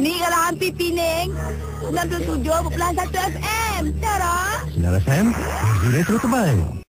Ni kalau hampir Pening 97.1 FM Tara Sinar FM Radio Retro